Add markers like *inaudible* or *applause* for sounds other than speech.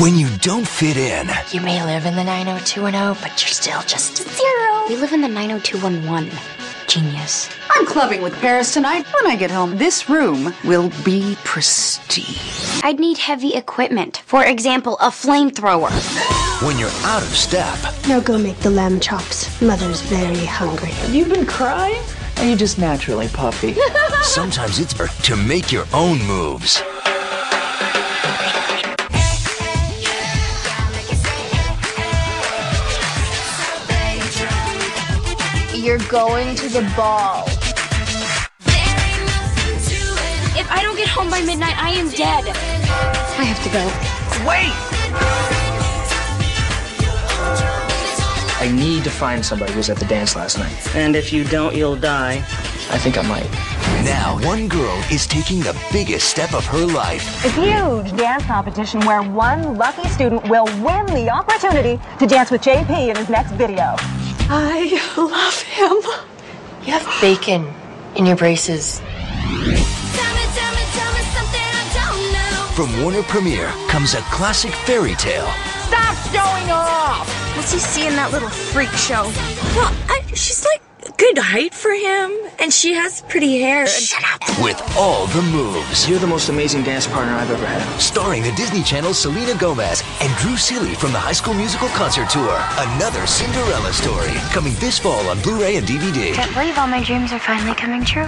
When you don't fit in, You may live in the 90210, but you're still just a zero. We live in the 90211. Genius. I'm clubbing with Paris tonight. When I get home, this room will be pristine. I'd need heavy equipment. For example, a flamethrower. when you're out of step, Now go make the lamb chops. Mother's very hungry. Have You've been crying? Or are you just naturally puffy? *laughs* sometimes it's to make your own moves. You're going to the ball. If I don't get home by midnight, I am dead. I have to go. Wait! I need to find somebody who was at the dance last night. And if you don't, you'll die. I think I might. Now, one girl is taking the biggest step of her life. A huge dance competition where one lucky student will win the opportunity to dance with JP in his next video. I love him. You have bacon in your braces. From Warner Premiere comes a classic fairy tale Stop showing off! What's he see in that little freak show? Well, I, she's like good height for him, and she has pretty hair. Shut up. with all the moves. You're the most amazing dance partner I've ever had. Starring the Disney Channel's Selena Gomez and Drew Seeley from the High School Musical Concert Tour. Another Cinderella story coming this fall on Blu-ray and DVD. Can't believe all my dreams are finally coming true.